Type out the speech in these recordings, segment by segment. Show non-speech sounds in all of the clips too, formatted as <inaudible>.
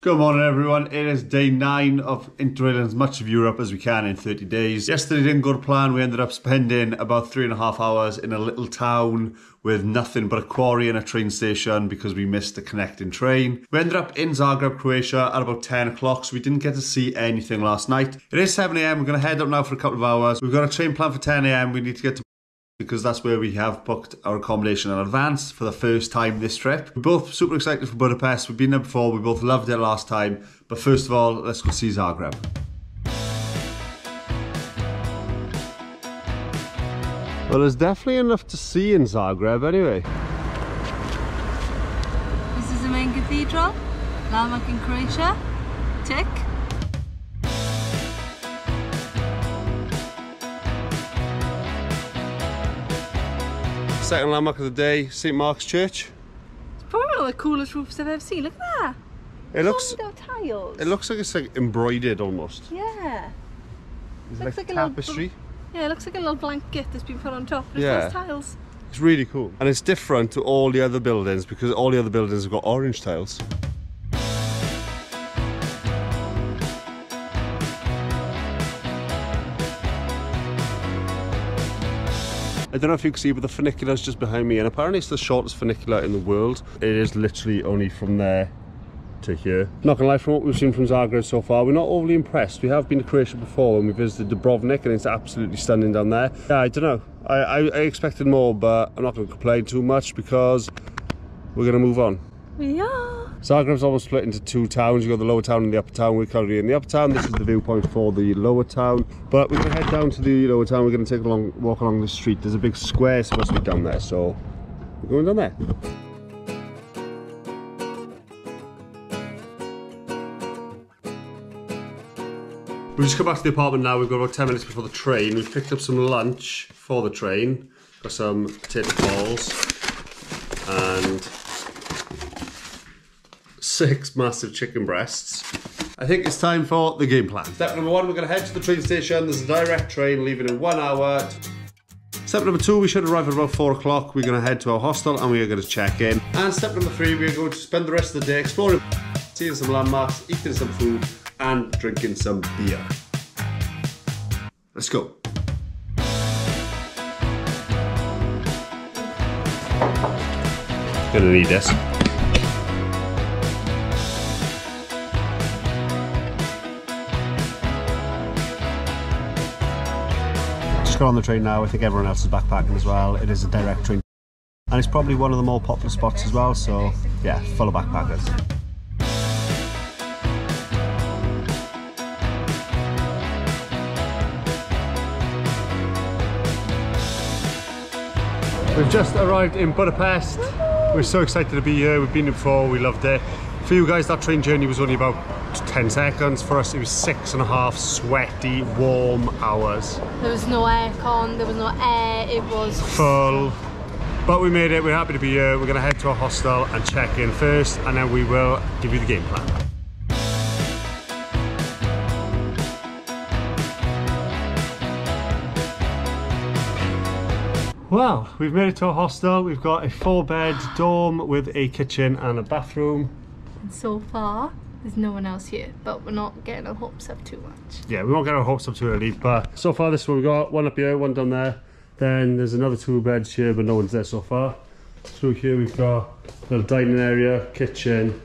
Good morning, everyone. It is day nine of interrailing as much of Europe as we can in 30 days. Yesterday didn't go to plan. We ended up spending about three and a half hours in a little town with nothing but a quarry and a train station because we missed the connecting train. We ended up in Zagreb, Croatia at about 10 o'clock, so we didn't get to see anything last night. It is 7 a.m. We're going to head up now for a couple of hours. We've got a train plan for 10 a.m. We need to get to because that's where we have booked our accommodation in advance for the first time this trip. We're both super excited for Budapest. We've been there before. We both loved it last time. But first of all, let's go see Zagreb. Well, there's definitely enough to see in Zagreb anyway. This is the main cathedral, Larnaca in Croatia. Tick. Second landmark of the day, St Mark's Church. It's probably one of the coolest roofs I've ever seen. Look at that. It looks tiles. it looks like it's like embroidered almost. Yeah. It's Looks like, like a tapestry. Yeah, it looks like a little blanket that's been put on top. But Yeah. yeah. It's tiles. It's really cool. And it's different to all the other buildings because all the other buildings have got orange tiles. I don't know if you can see, but the funicular is just behind me, and apparently it's the shortest funicular in the world. It is literally only from there to here. Not gonna lie, from what we've seen from Zagreb so far, we're not overly impressed. We have been to Croatia before when we visited Dubrovnik, and it's absolutely stunning down there. Yeah, I don't know. I, I, I expected more, but I'm not gonna complain too much because we're gonna move on. We are. Zagreb's almost split into two towns. You've got the lower town and the upper town. We're currently in the upper town. This is the viewpoint for the lower town. But we're going to head down to the lower town. We're going to take a long walk along the street. There's a big square supposed to be down there, so we're going down there. We've just come back to the apartment now. We've got about 10 minutes before the train. We've picked up some lunch for the train. Got some potato balls and six massive chicken breasts. I think it's time for the game plan. Step number one, we're going to head to the train station. There's a direct train leaving in one hour. Step number two, we should arrive at about four o'clock. We're going to head to our hostel and we are going to check in. And step number three, we are going to spend the rest of the day exploring, seeing some landmarks, eating some food, and drinking some beer. Let's go. Gonna need this. Just on the train now. I think everyone else is backpacking as well. It is a direct train. And it's probably one of the more popular spots as well. So, yeah, full of backpackers. We've just arrived in Budapest. We're so excited to be here. We've been here before. We loved it. For you guys, that train journey was only about 10 seconds. For us, it was six and a half sweaty, warm hours. There was no aircon, there was no air, it was full. But we made it, we're happy to be here. We're gonna head to our hostel and check in first, and then we will give you the game plan. Well, we've made it to our hostel. We've got a four bed dorm with a kitchen and a bathroom. so far there's no one else here, but we're not getting our hopes up too much. Yeah, we won't get our hopes up too early, but so far this is what we've got. One up here, one down there. Then there's another two beds here, but no one's there so far. Through here we've got a little dining area, kitchen,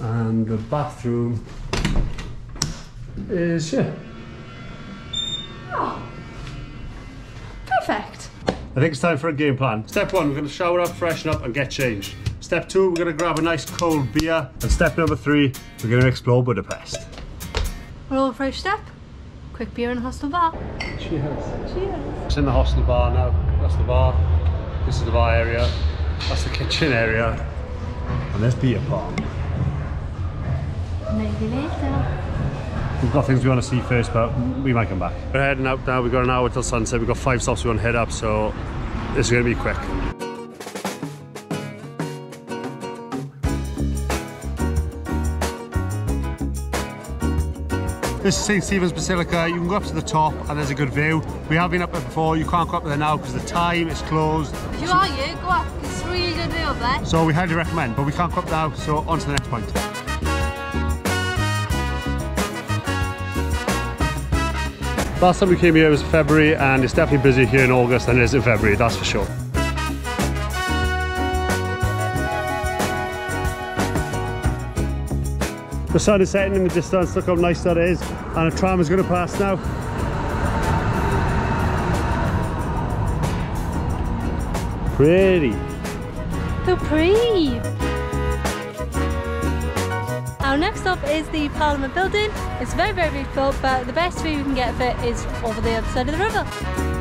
and the bathroom is here. Oh, perfect. I think it's time for a game plan. Step one, we're going to shower up, freshen up, and get changed. Step two, we're going to grab a nice cold beer. And step number three, we're going to explore Budapest. Roll a fresh step. Quick beer in the hostel bar. Cheers. Cheers. It's in the hostel bar now. That's the bar. This is the bar area. That's the kitchen area. And there's beer pong. Maybe later. We've got things we want to see first, but we might come back. We're heading out now. We've got an hour till sunset. We've got five stops we want to head up, so this is going to be quick. This is St. Stephen's Basilica. You can go up to the top and there's a good view. We have been up there before. You can't go up there now because the time is closed. If you are you, go up. It's really good view up there. So we highly recommend, but we can't go up now. So on to the next point. Last time we came here was February and it's definitely busier here in August than it is in February, that's for sure. The sun is setting in the distance, look how nice that is. And a tram is going to pass now. Pretty. So pretty. Our next stop is the Parliament Building. It's very, very beautiful, but the best view you can get of it is over the other side of the river.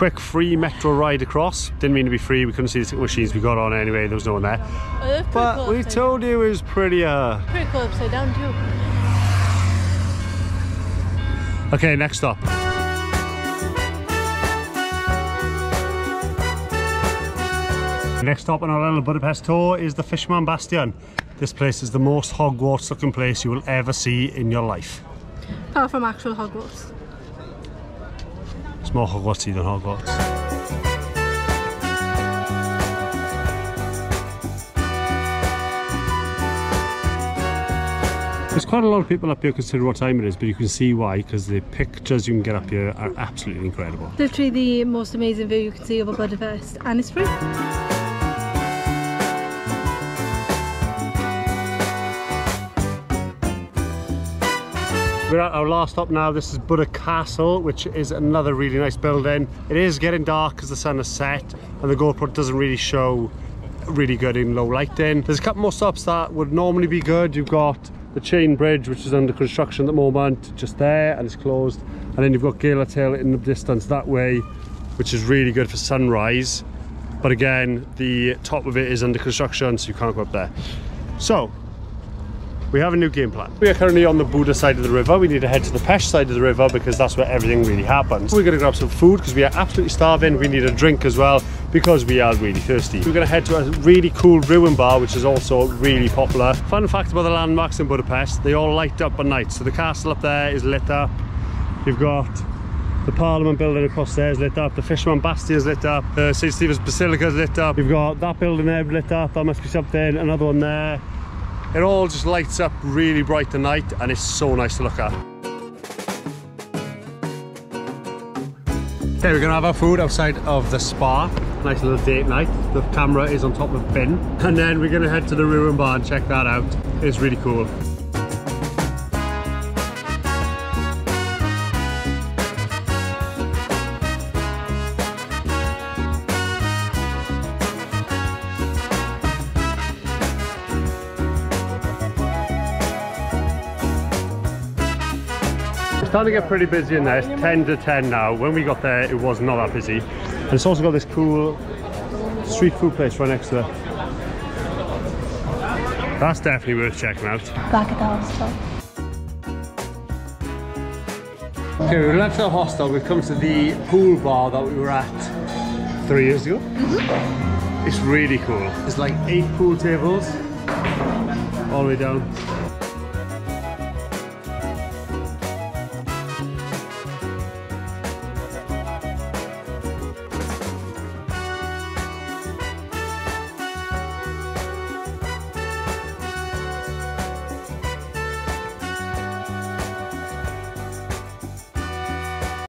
Quick free metro ride across. Didn't mean to be free, we couldn't see the machines we got on anyway, there was no one there. Oh, But cool we told you it was pretty uh. Pretty cool upside down too. Okay, next stop. Next stop on our little Budapest tour is the Fisherman Bastion. This place is the most Hogwarts looking place you will ever see in your life. Apart from actual Hogwarts. More Hogwartsy than Hogwarts. There's quite a lot of people up here considering what time it is, but you can see why, because the pictures you can get up here are absolutely incredible. Literally the most amazing view you can see over Budapest and it's free. We're at our last stop now. This is Buda Castle, which is another really nice building. It is getting dark because the sun has set and the GoPro doesn't really show really good in low lighting. There's a couple more stops that would normally be good. You've got the Chain Bridge, which is under construction at the moment, just there and it's closed. And then you've got Gellert Hill in the distance that way, which is really good for sunrise. But again, the top of it is under construction, so you can't go up there. So, we have a new game plan. We are currently on the Buda side of the river. We need to head to the Pest side of the river because that's where everything really happens. We're going to grab some food because we are absolutely starving. We need a drink as well because we are really thirsty. We're going to head to a really cool ruin bar which is also really popular. Fun fact about the landmarks in Budapest, they all light up at night. So the castle up there is lit up. You've got the Parliament building across there is lit up. The Fisherman Bastion is lit up. The St. Stephen's Basilica is lit up. You've got that building there lit up. That must be something. Another one there. It all just lights up really bright at night and it's so nice to look at. Okay, we're gonna have our food outside of the spa. Nice little date night. The camera is on top of bin. <laughs> And then we're gonna head to the ruin bar and check that out. It's really cool. Starting to get pretty busy in there. It's 10 to 10 now. When we got there, it was not that busy. And it's also got this cool street food place right next to it. That's definitely worth checking out. Back at the hostel. Okay, we left the hostel. We've come to the pool bar that we were at three years ago. Mm-hmm. It's really cool. There's like eight pool tables all the way down.